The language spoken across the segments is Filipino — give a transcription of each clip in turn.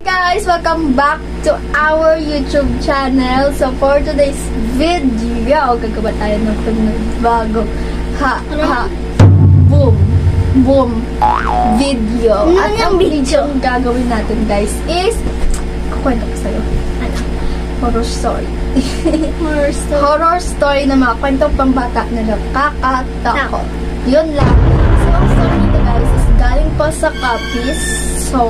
guys! Welcome back to our YouTube channel. So, for today's video, gagawa tayo ng bago ha, ha, boom, boom video. At ang video ang gagawin natin, guys, is kukwento ko sa'yo. Ano? Horror story. Horror story. Horror story na mga kwentong pambata na nakakatakot. Yun lang. So, ang story nito guys is galing po sa Capiz. So,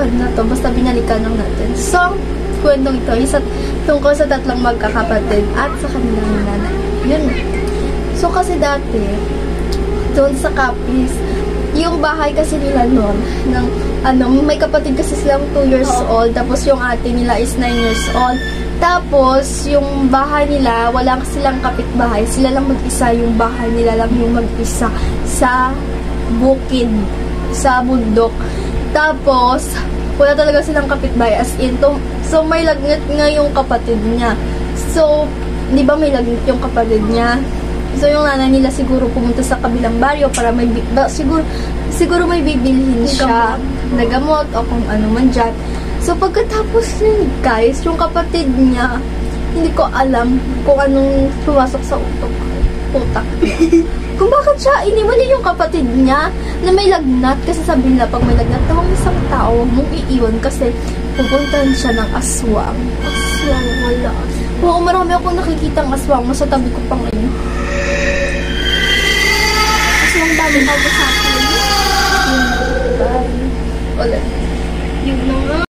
matagal na to. Basta binalikan lang natin. So, kwentong ito is at tungkol sa tatlong magkakapatid at sa kanilang nanay. Yun. So, kasi dati, doon sa Capiz, yung bahay kasi nila noon, ng, ano, may kapatid kasi silang 2 years old, tapos yung ate nila is 9 years old. Tapos, yung bahay nila, wala silang kapitbahay. Sila lang mag-isa, yung bahay nila lang yung mag-isa sa bukid, sa bundok. Tapos, wala talaga silang kapitbahay. As in, to, so may lagnat nga yung kapatid niya. So, di ba may lagnat yung kapatid niya? So, yung nanay nila siguro pumunta sa kabilang baryo para may, ba, siguro, siguro may bibilhin siya na gamot o kung ano man dyan. So, pagkatapos nun, guys, yung kapatid niya, hindi ko alam kung anong pumasok sa utok. Utak niya. kung bakit siya iniwali yung kapatid niya na may lagnat. Kasi sabi nila, pag may lagnat na isang tao, iiwan kasi pupuntahan siya ng aswang. Aswang wala. Oo, marami akong nakikitang aswang. Sa tabi ko pa ngayon. Aswang bago bago sa akin. Bye. Ulit. Yun.